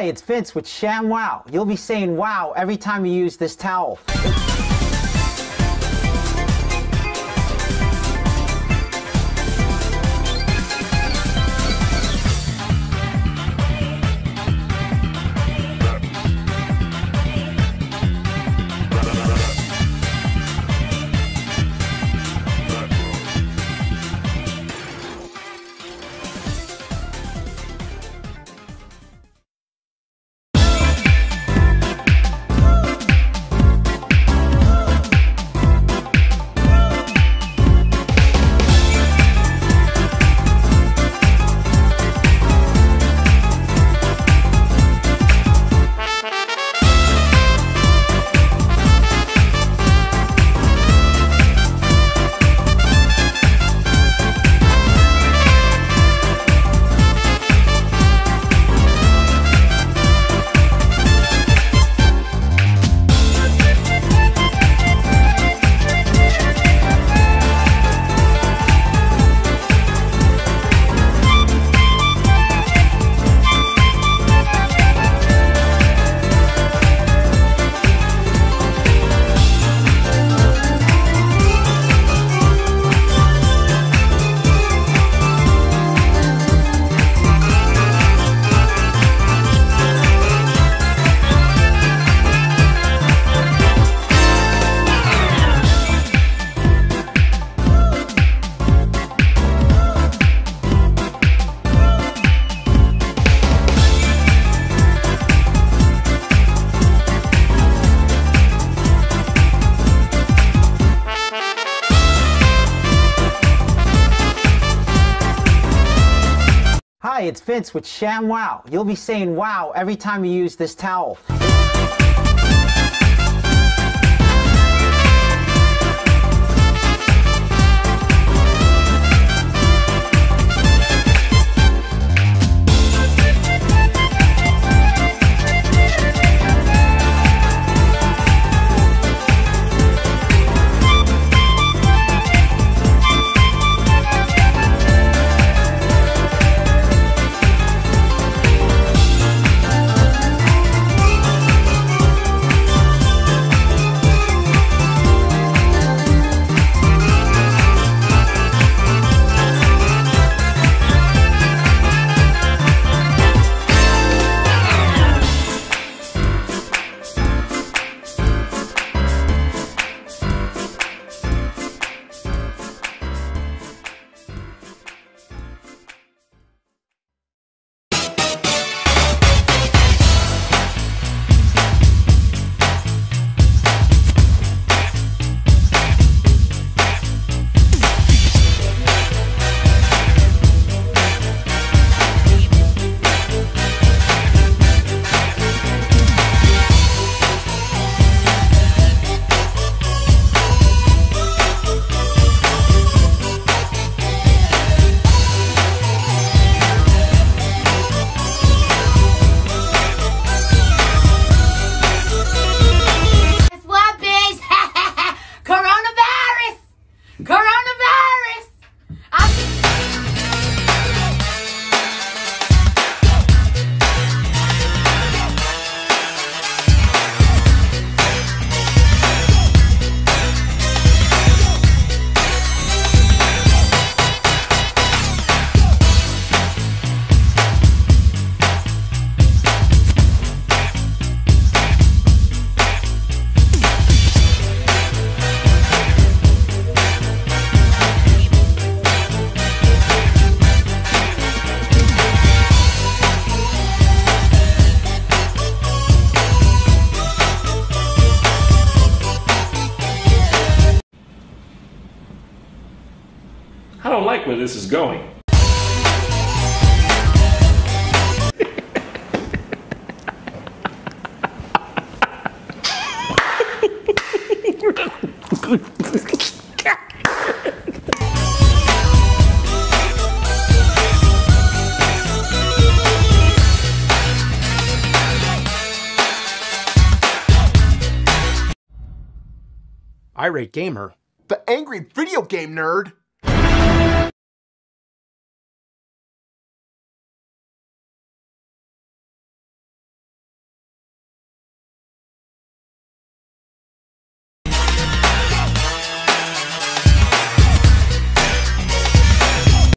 Hi, it's Vince with ShamWow. You'll be saying wow every time you use this towel. Hi, it's Vince with ShamWow. You'll be saying wow every time you use this towel. This is going. Irate Gamer. The angry video game nerd.